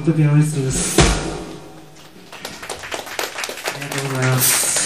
ピアノリストです。ありがとうございます。